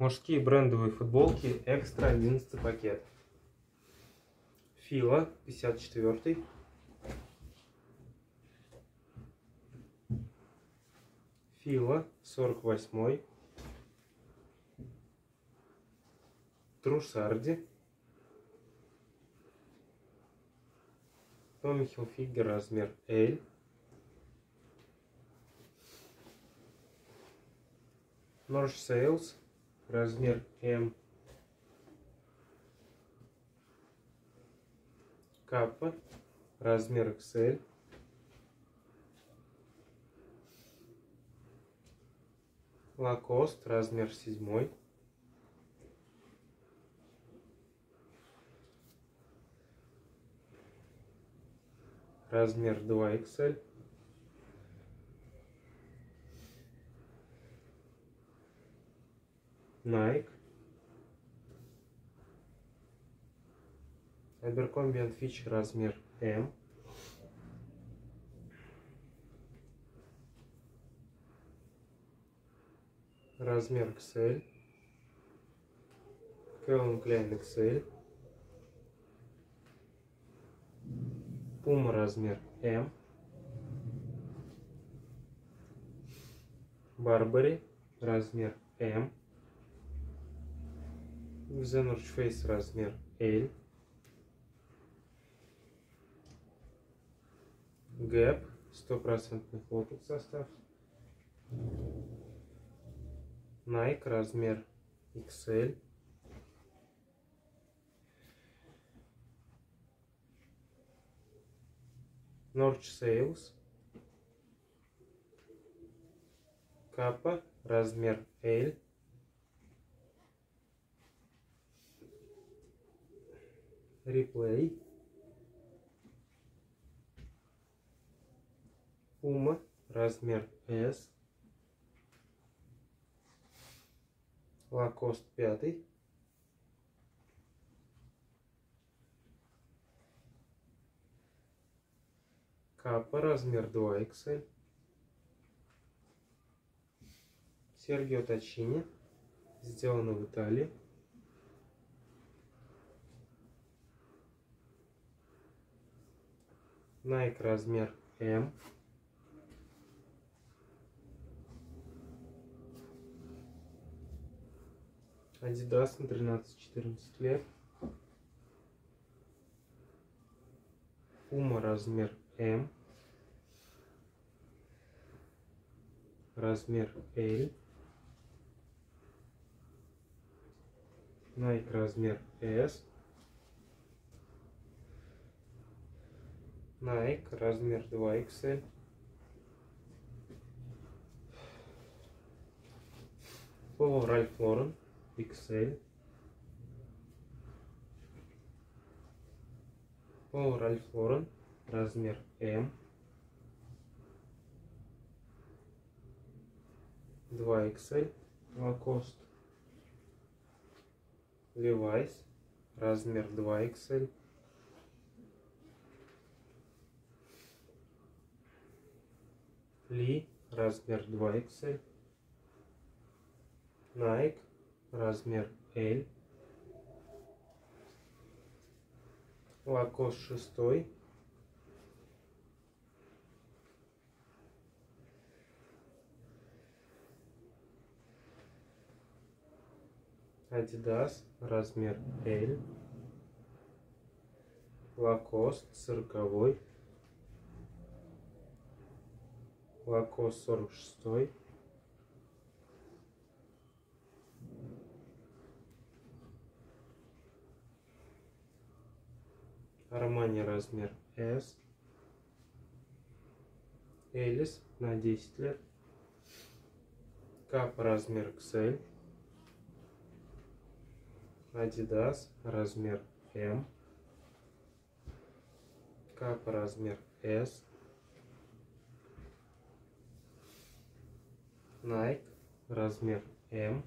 Мужские брендовые футболки экстра 11 пакет. Фила 54. Фила 48. Трусарди. Томми Хилфигер размер L. Нож Сейлс размер М. Капа, размер XL. Лакост, размер 7. Размер 2XL. Nike. Abercrombie Fitch размер M. Размер XL. Calvin Klein XL. Puma размер M. Барбари размер M. The North Face размер L. Gap, стопроцентный хлопок состав. Nike размер XL. North Sales. Капа размер L. Реплей. Пума, размер S. Лакост пятый. Капа, размер 2XL. Сергио Точини, сделано в Италии. Nike размер М. Adidas на 13-14 лет. Puma размер М. Размер L. Nike размер S. Nike, размер 2XL. Polo Ralph Lauren, XL. Polo Ralph Lauren, размер M. 2XL, Lacoste. Levi's, размер 2XL. Ли, размер 2XL. Nike, размер L. Лакос 6. Adidas, размер L. Лакост 40. Лакос 46. Армани размер S. Элис на 10 лет. Кап размер XL. Adidas размер M. Кап размер S. Nike размер M.